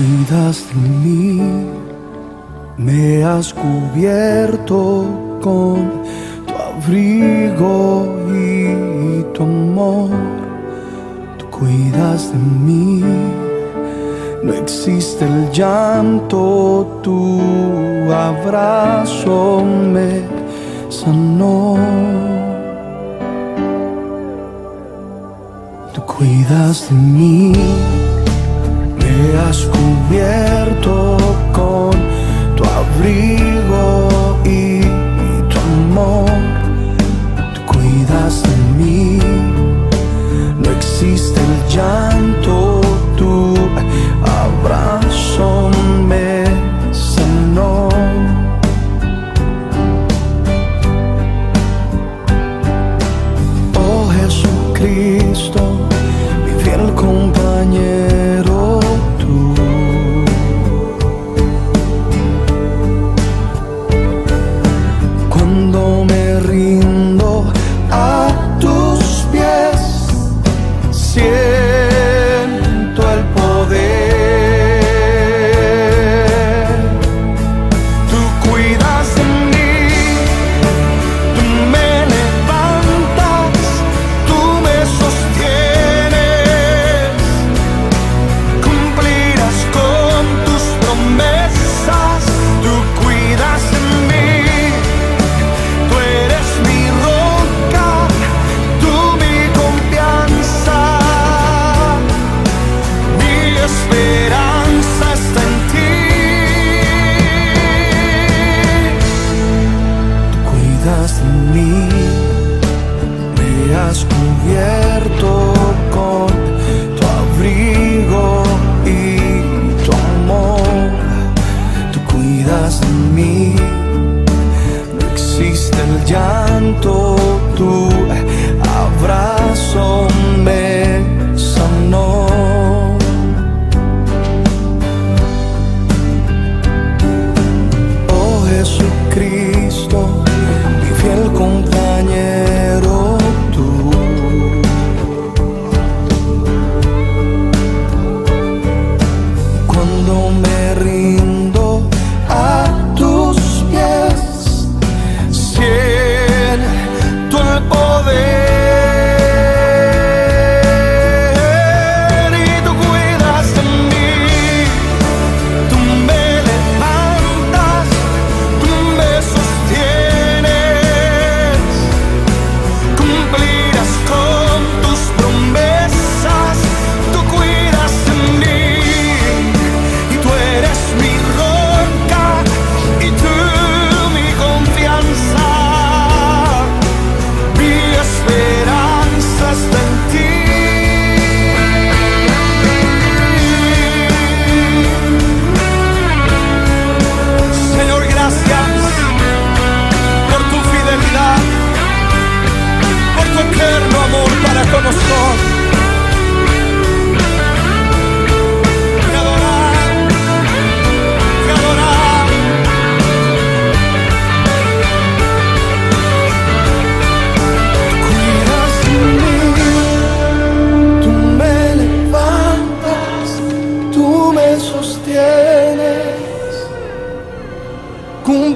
cuidas de mí, me has cubierto con tu abrigo y tu amor. Tú cuidas de mí, no existe el llanto, tu abrazo me sanó. Tú cuidas de mí existe.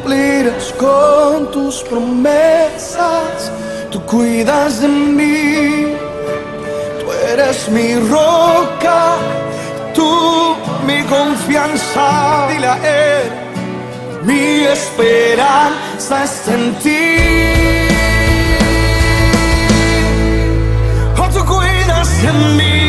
cumplirás con tus promesas. Tú cuidas de mí, tú eres mi roca, tú mi confianza. Dile a él, mi esperanza es en ti. Oh, tú cuidas de mí.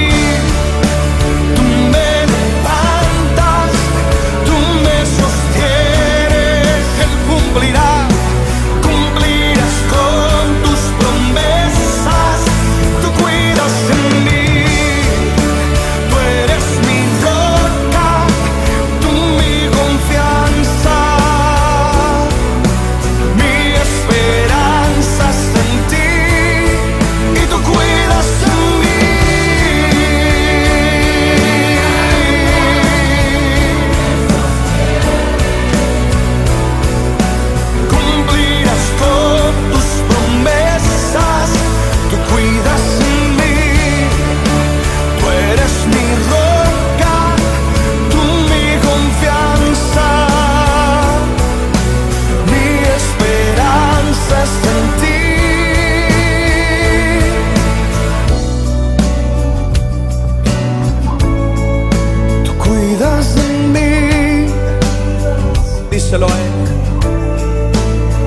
Díselo a él.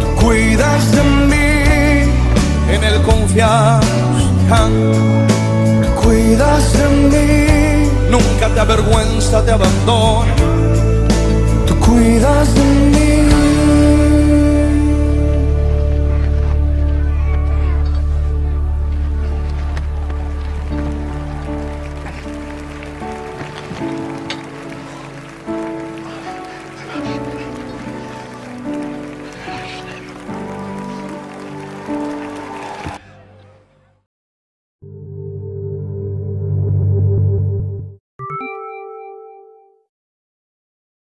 Tú cuidas de mí, en él confiar. Cuidas de mí, nunca te avergüenza, te abandona. Tú cuidas de mí.